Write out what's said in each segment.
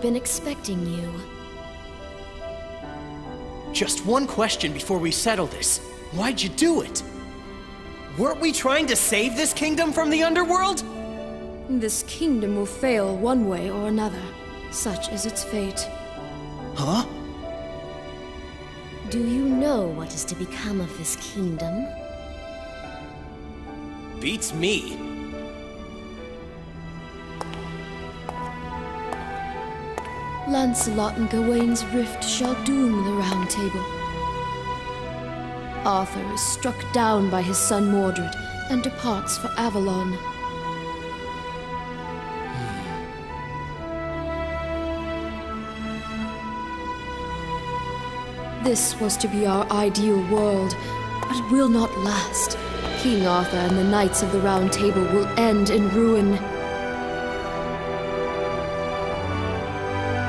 I've been expecting you. Just one question before we settle this. Why'd you do it? Weren't we trying to save this kingdom from the underworld? This kingdom will fail one way or another. Such is its fate. Huh? Do you know what is to become of this kingdom? Beats me. Lancelot and Gawain's rift shall doom the Round Table. Arthur is struck down by his son Mordred and departs for Avalon. This was to be our ideal world, but it will not last. King Arthur and the Knights of the Round Table will end in ruin.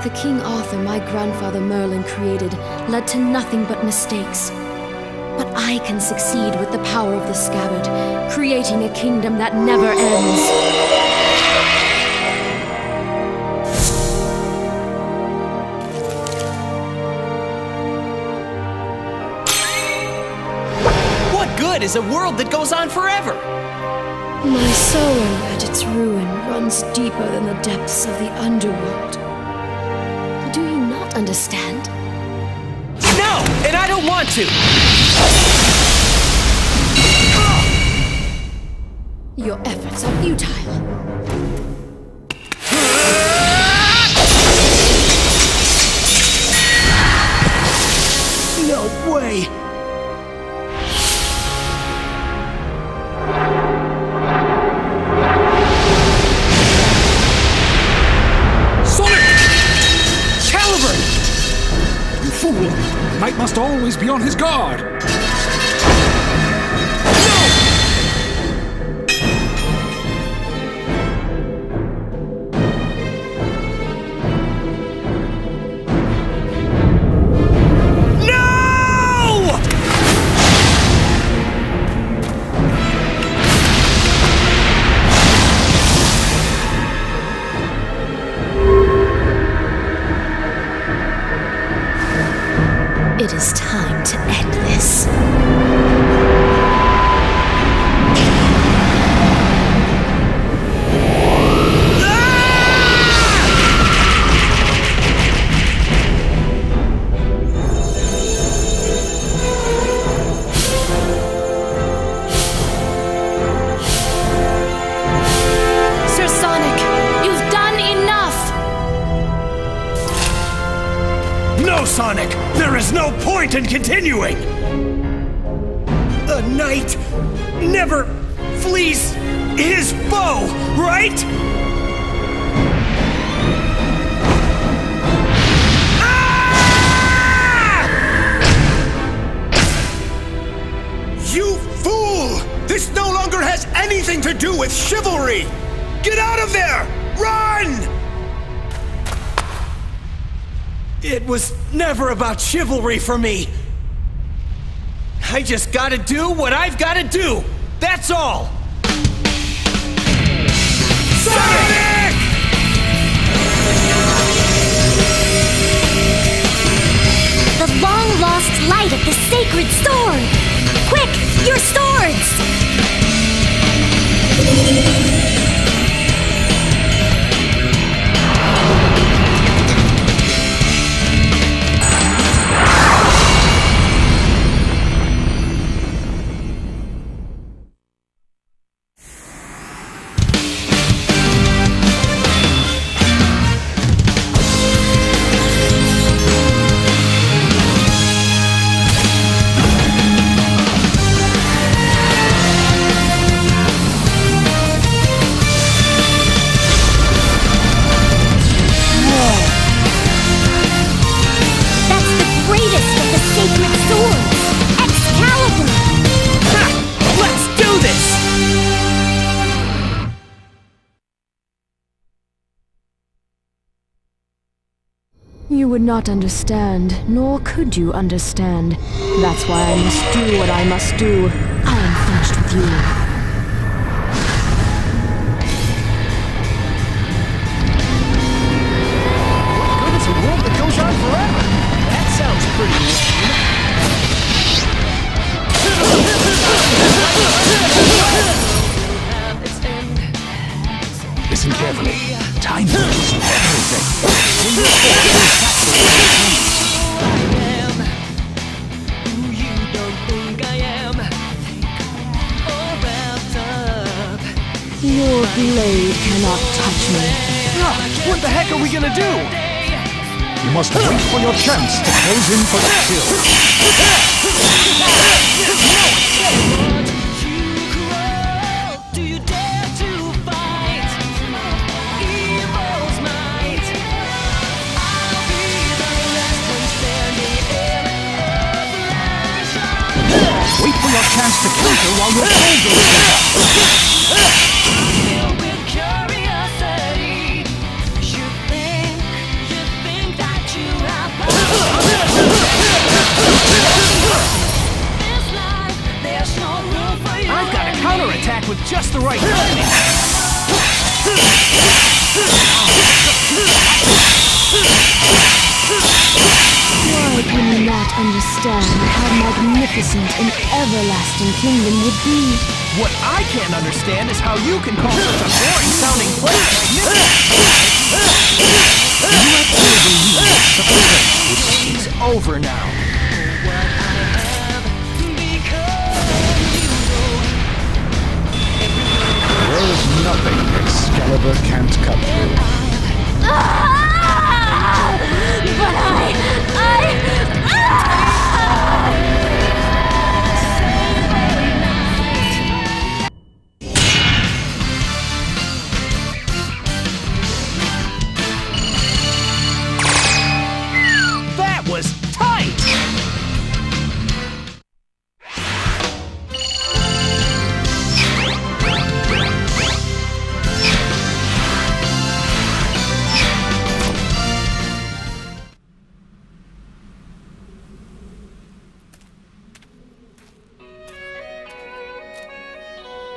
The King Arthur my grandfather Merlin created led to nothing but mistakes. But I can succeed with the power of the scabbard, creating a kingdom that never ends. What good is a world that goes on forever? My sorrow at its ruin runs deeper than the depths of the underworld. Do you not understand? No! And I don't want to! Your efforts are futile. On his guard! Continuing! A knight never flees his foe, right? Ah! You fool! This no longer has anything to do with chivalry! Get out of there! Run! It was never about chivalry for me. I just gotta do what I've gotta do. That's all. Sonic! The long lost light of the sacred sword! Quick, your swords! Would not understand, nor could you understand. That's why I must do what I must do. I am finished with you. Blade cannot touch me. Ah, what the heck are we gonna do? You must wait for your chance to close in for the kill. Wait for your chance to counter while your soul goes in. Would be? What I can't understand is how you can call such a boring sounding place magnificent. It's over now. There is nothing Excalibur can't cut through. Ah!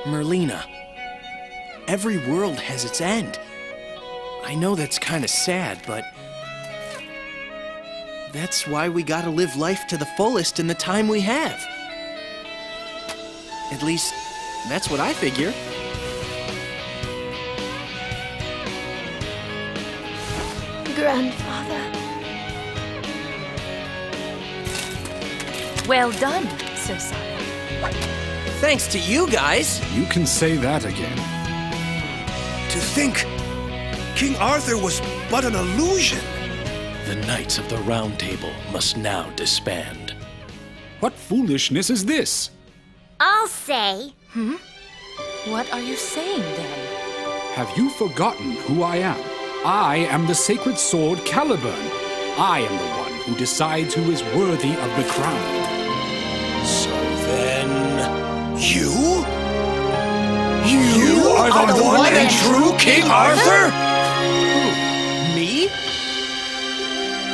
Merlina, every world has its end. I know that's kind of sad, but that's why we gotta live life to the fullest in the time we have. At least, that's what I figure. Grandfather. Well done, Sire. Thanks to you guys. You can say that again. To think King Arthur was but an illusion. The Knights of the Round Table must now disband. What foolishness is this? I'll say. Hmm? What are you saying then? Have you forgotten who I am? I am the sacred sword Caliburn. I am the one who decides who is worthy of the crown. So then, you? You, are, the, one, and true King Arthur? Me?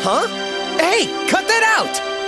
Huh? Hey, cut that out!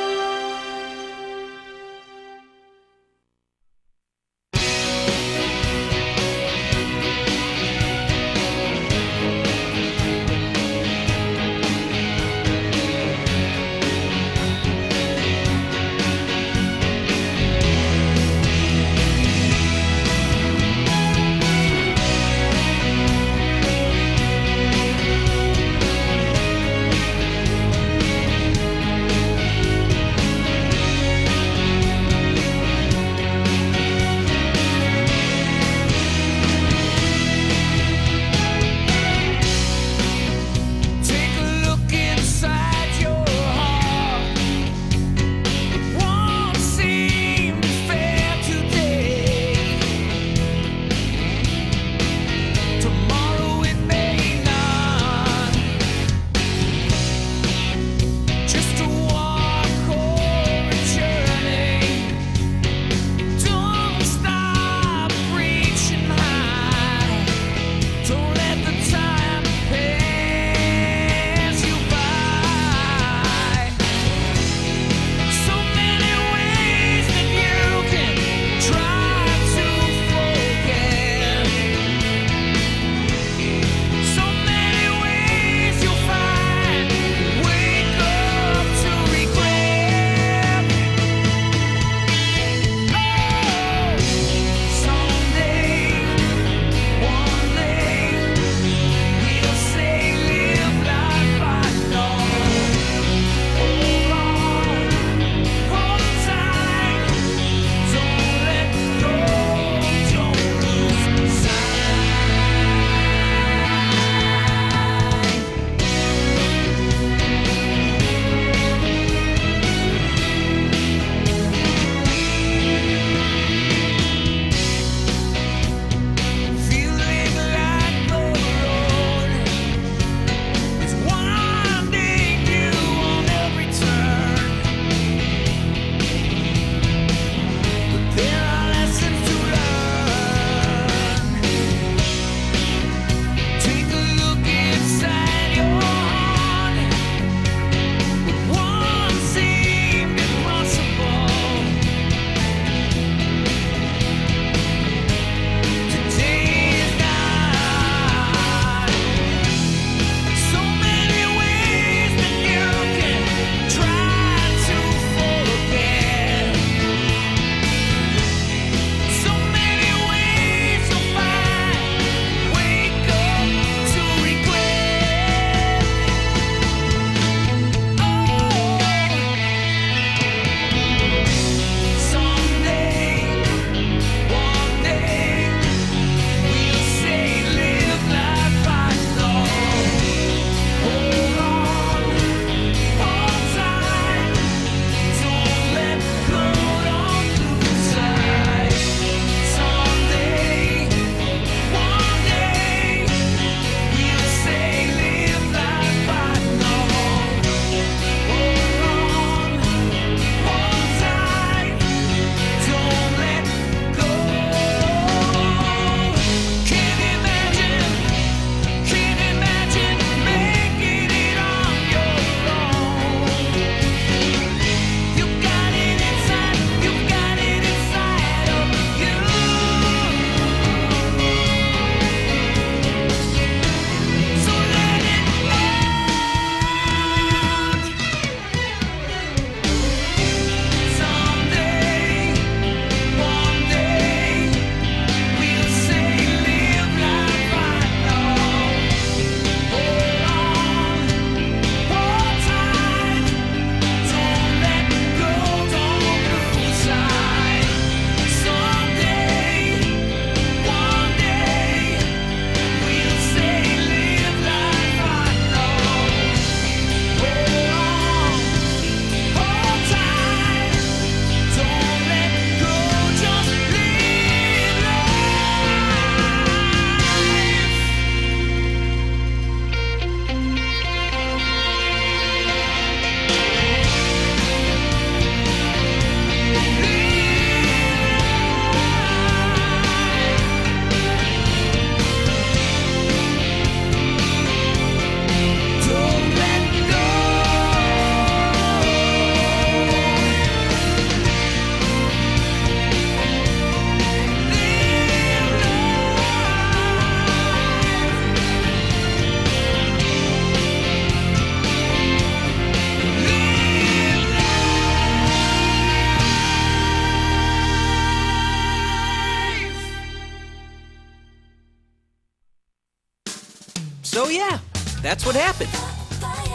So yeah, that's what happened.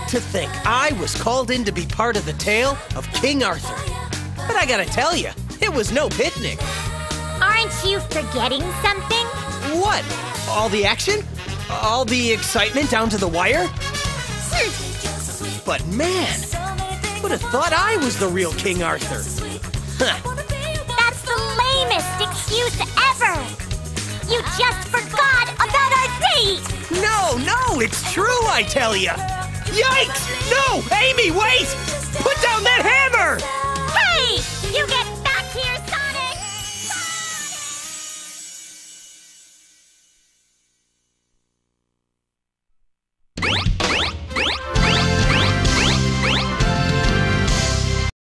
To think I was called in to be part of the tale of King Arthur. But I gotta tell you, it was no picnic. Aren't you forgetting something? What? All the action? All the excitement down to the wire? But man, would have thought I was the real King Arthur. Huh. That's the lamest excuse ever! You just forgot our date! No, no, it's true, I tell you. Yikes! No, Amy, wait! Put down that hammer!